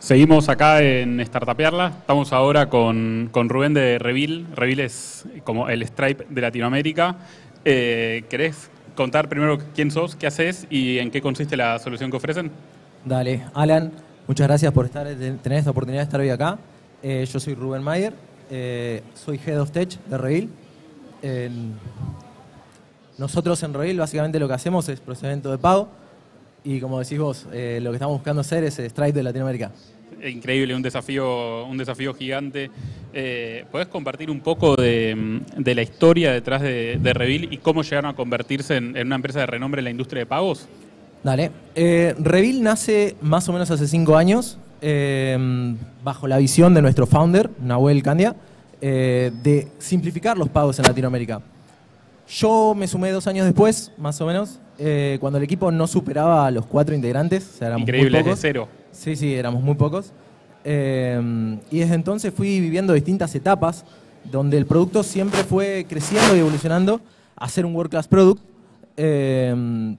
Seguimos acá en Startupearla. Estamos ahora con, Rubén de Revil. Revil es como el Stripe de Latinoamérica. Eh, ¿Querés contar primero quién sos, qué haces y en qué consiste la solución que ofrecen? Dale, Alan, muchas gracias por tener esta oportunidad de estar hoy acá. Eh, yo soy Rubén Mayer, eh, soy Head of Tech de Revil. nosotros en Revil básicamente lo que hacemos es procedimiento de pago y como decís vos, eh, lo que estamos buscando hacer es Stripe de Latinoamérica. Increíble, un desafío, un desafío gigante. Eh, ¿Podés compartir un poco de, la historia detrás de, Revil y cómo llegaron a convertirse en, una empresa de renombre en la industria de pagos? Dale. Eh, Revil nace más o menos hace cinco años eh, bajo la visión de nuestro founder, Nahuel Candia, de simplificar los pagos en Latinoamérica. Yo me sumé dos años después, más o menos, eh, cuando el equipo no superaba a los cuatro integrantes. O sea, éramos Increíble, muy pocos. cero. Sí, sí, éramos muy pocos. Eh, y desde entonces fui viviendo distintas etapas donde el producto siempre fue creciendo y evolucionando a ser un World Class Product. Eh,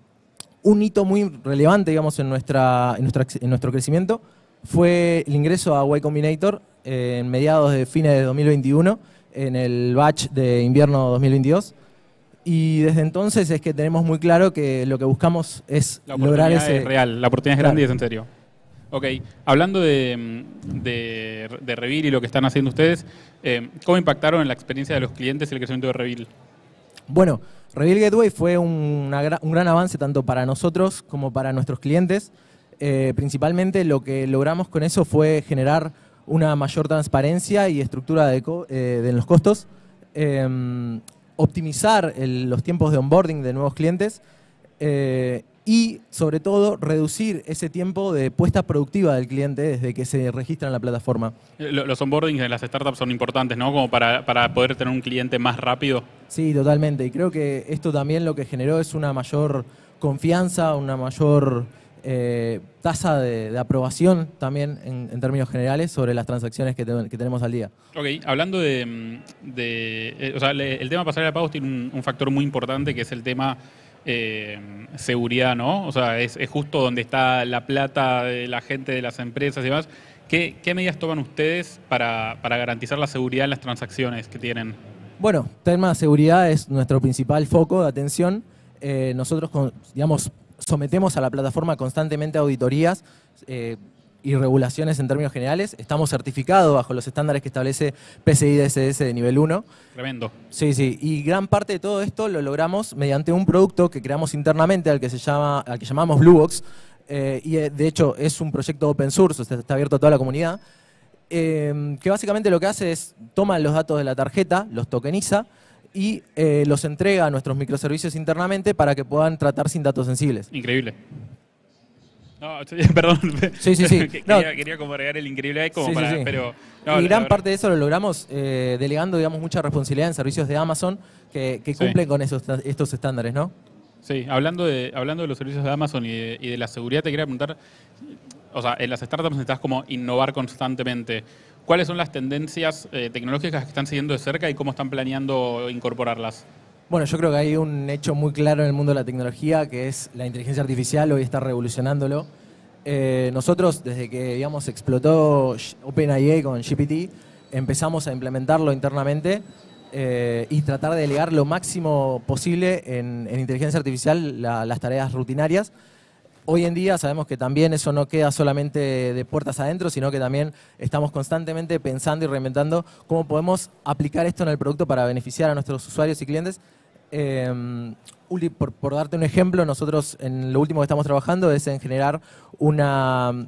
un hito muy relevante, digamos, en, nuestra, en, en nuestro crecimiento fue el ingreso a Y Combinator en mediados de fines de 2021, en el batch de invierno 2022 y desde entonces es que tenemos muy claro que lo que buscamos es lograr ese... Es real, la oportunidad es grande y es en serio. Ok, hablando de, de, Revil y lo que están haciendo ustedes, eh, ¿cómo impactaron en la experiencia de los clientes y el crecimiento de Revil? Bueno, Revil Gateway fue un gran avance tanto para nosotros como para nuestros clientes. Eh, principalmente lo que logramos con eso fue generar una mayor transparencia y estructura de, eh, de los costos. Em, optimizar los tiempos de onboarding de nuevos clientes eh, y, sobre todo, reducir ese tiempo de puesta productiva del cliente desde que se registra en la plataforma. Eh, los onboardings de las startups son importantes, ¿no? Como para, para poder tener un cliente más rápido. Sí, totalmente. Y creo que esto también lo que generó es una mayor confianza, una mayor eh, tasa de, aprobación también en, términos generales sobre las transacciones que, tenemos al día. Ok, hablando de, eh, o sea, el tema pasar de pagos tiene un, factor muy importante que es el tema eh, seguridad, ¿no? O sea, es, justo donde está la plata de la gente, de las empresas y demás. ¿Qué, medidas toman ustedes para, garantizar la seguridad en las transacciones que tienen? Bueno, tema de seguridad es nuestro principal foco de atención. nosotros, digamos, sometemos a la plataforma constantemente auditorías eh, y regulaciones en términos generales. Estamos certificados bajo los estándares que establece PCI DSS de nivel 1. Tremendo. Sí, sí. Y gran parte de todo esto lo logramos mediante un producto que creamos internamente al que, se llama, al que llamamos Bluebox. Eh, y eh, de hecho es un proyecto open source, está abierto a toda la comunidad. que básicamente lo que hace es toma los datos de la tarjeta, los tokeniza y eh, los entrega a nuestros microservicios internamente para que puedan tratar sin datos sensibles. Increíble. No, perdón. Sí, sí, sí. quería, como agregar el increíble ahí como para, pero... y gran parte de eso lo logramos eh, delegando, digamos, mucha responsabilidad en servicios de Amazon que, cumplen con esos, estos estándares, ¿no? Sí, hablando de, hablando de los servicios de Amazon y de, y de la seguridad, te quería preguntar, o sea, en las startups necesitas como innovar constantemente. ¿Cuáles son las tendencias eh, tecnológicas que están siguiendo de cerca y cómo están planeando incorporarlas? Bueno, yo creo que hay un hecho muy claro en el mundo de la tecnología que es la inteligencia artificial, hoy está revolucionándolo. Eh, nosotros, desde que digamos, explotó OpenAI con GPT, empezamos a implementarlo internamente eh, y tratar de delegar lo máximo posible en, inteligencia artificial las tareas rutinarias Hoy en día sabemos que también eso no queda solamente de puertas adentro, sino que también estamos constantemente pensando y reinventando cómo podemos aplicar esto en el producto para beneficiar a nuestros usuarios y clientes. Em, por, darte un ejemplo, nosotros en lo último que estamos trabajando es en generar una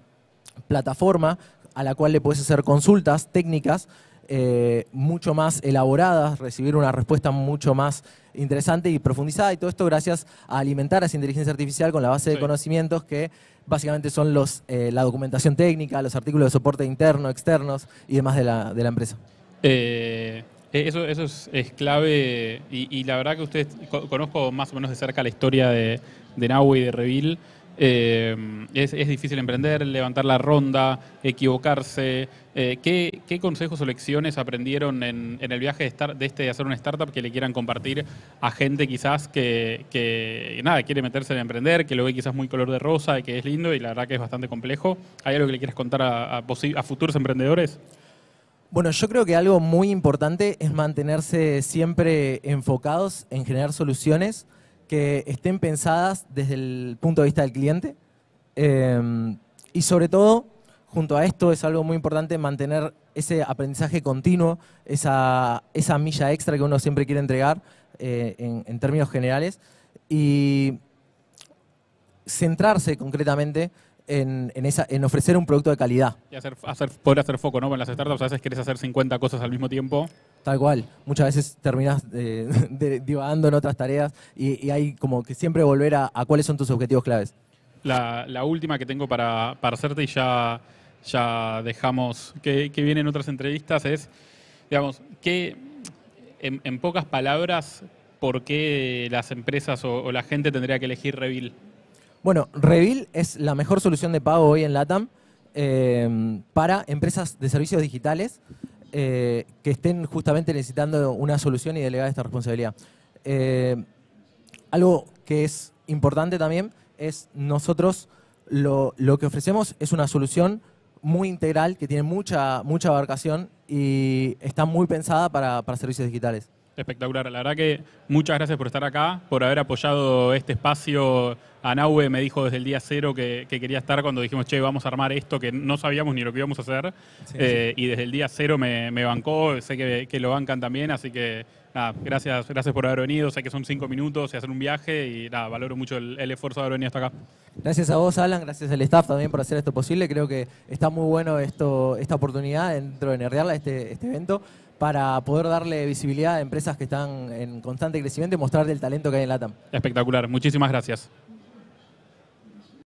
plataforma a la cual le puedes hacer consultas técnicas eh, mucho más elaboradas, recibir una respuesta mucho más interesante y profundizada, y todo esto gracias a alimentar a esa inteligencia artificial con la base de conocimientos que básicamente son los, eh, la documentación técnica, los artículos de soporte interno, externos y demás de la, de la empresa. Eh, eso, eso es, clave y, la verdad que ustedes conozco más o menos de cerca la historia de, de y de Revil. Eh, es, difícil emprender, levantar la ronda, equivocarse. Eh, ¿qué, consejos o lecciones aprendieron en, el viaje de, de, este de hacer una startup que le quieran compartir a gente quizás que, nada, quiere meterse en emprender, que lo ve quizás muy color de rosa y que es lindo y la verdad que es bastante complejo? ¿Hay algo que le quieras contar a futuros emprendedores? Bueno, yo creo que algo muy importante es mantenerse siempre enfocados en generar soluciones que estén pensadas desde el punto de vista del cliente. Em, y sobre todo, junto a esto es algo muy importante mantener ese aprendizaje continuo, esa, esa milla extra que uno siempre quiere entregar eh, en, términos generales y centrarse concretamente en, esa, en, ofrecer un producto de calidad. Y hacer, hacer, poder hacer foco, ¿no? En las startups a veces quieres hacer 50 cosas al mismo tiempo Tal cual. Muchas veces terminas eh, divagando en otras tareas y, hay como que siempre volver a, cuáles son tus objetivos claves. La, última que tengo para, para, hacerte y ya, ya dejamos que, que vienen otras entrevistas es, digamos, que en, pocas palabras, ¿por qué las empresas o, la gente tendría que elegir Revil? Bueno, Revil es la mejor solución de pago hoy en LATAM eh, para empresas de servicios digitales eh, que estén justamente necesitando una solución y delegar esta responsabilidad. Eh, algo que es importante también es nosotros lo, que ofrecemos es una solución muy integral que tiene mucha, mucha abarcación y está muy pensada para, para servicios digitales. Espectacular. La verdad que muchas gracias por estar acá, por haber apoyado este espacio. Anaue me dijo desde el día cero que, quería estar cuando dijimos, che, vamos a armar esto, que no sabíamos ni lo que íbamos a hacer. Eh, y desde el día cero me, bancó, sé que, lo bancan también, así que nada, gracias, gracias por haber venido. Sé que son cinco minutos y hacer un viaje y nada, valoro mucho el, esfuerzo de haber venido hasta acá. Gracias a vos, Alan, gracias al staff también por hacer esto posible. Creo que está muy bueno esto, esta oportunidad dentro de Nerdearla, este, este evento para poder darle visibilidad a empresas que están en constante crecimiento y mostrarle el talento que hay en LATAM. Espectacular, muchísimas gracias.